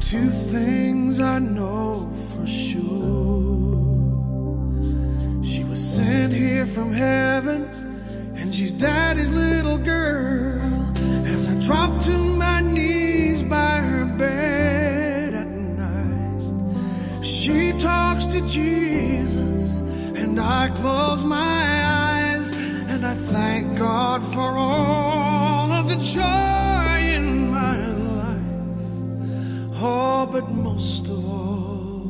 Two things I know for sure. She was sent here from heaven, and she's daddy's little girl. As I drop to my knees by her bed at night, she talks to Jesus, and I close my eyes, and I thank God for all of the joy. Oh, but most of all,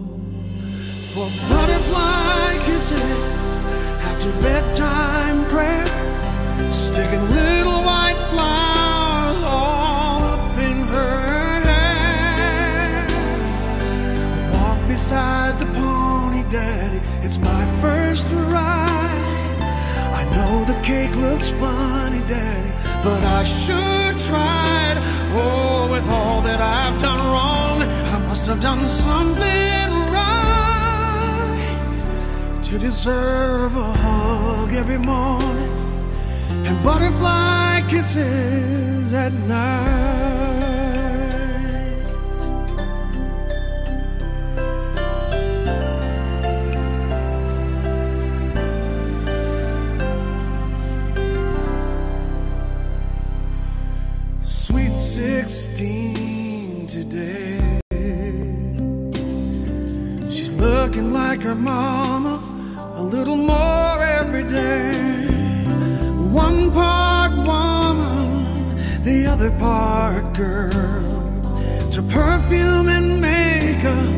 for butterfly kisses after bedtime prayer, sticking little white flowers all up in her hair. Walk beside the pony, daddy. It's my first ride. I know the cake looks funny, daddy, but I sure tried. Oh, with all that I've done wrong, must have done something right to deserve a hug every morning and butterfly kisses at night. Sweet 16 today. Looking like her mama a little more every day. One part woman, the other part girl. To perfume and makeup,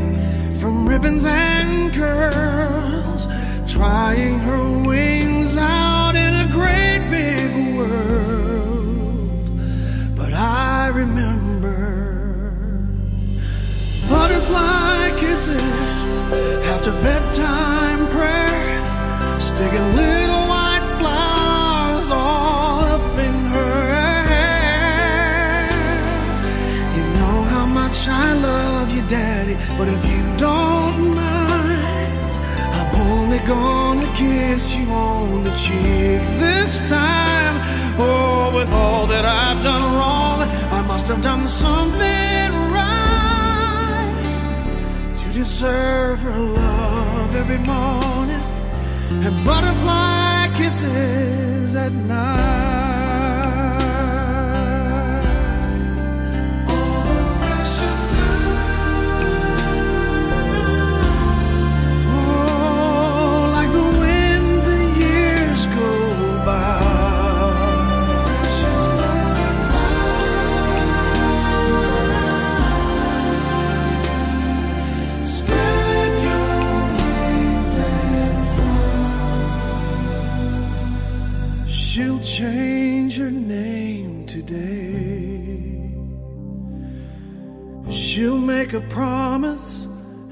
from ribbons and curls. Trying her wings out in a great big world. But I remember butterfly kisses after bedtime prayer, sticking little white flowers all up in her hair. You know how much I love you, Daddy, but if you don't mind, I'm only gonna kiss you on the cheek this time. Oh, with all that I've done wrong, I must have done something deserve her love every morning and butterfly kisses at night. Today. She'll make a promise,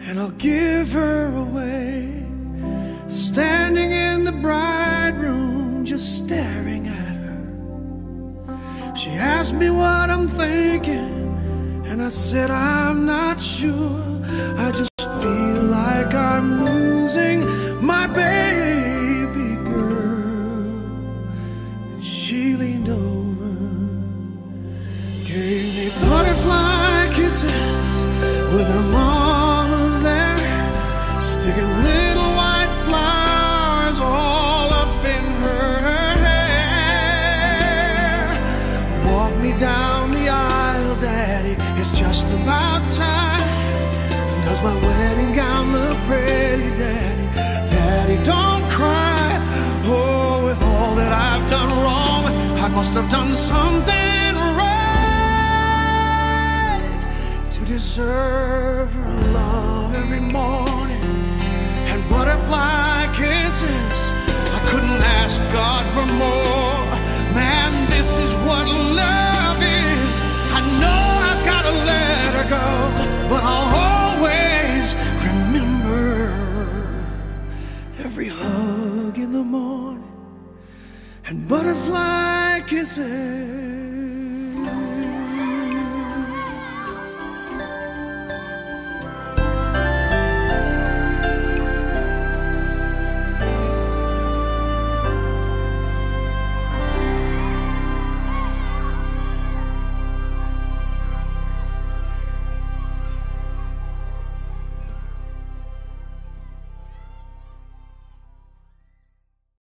and I'll give her away. Standing in the bride room, just staring at her. She asked me what I'm thinking, and I said I'm not sure. I just gave me butterfly kisses with her mama there, sticking little white flowers all up in her hair. Walk me down the aisle, Daddy. It's just about time. Does my wedding gown look pretty, Daddy? Daddy, don't cry. Oh, with all that I've done wrong, I must have done something deserve her love every morning and butterfly kisses. I couldn't ask God for more. Man, this is what love is. I know I've got to let her go, but I'll always remember every hug in the morning and butterfly kisses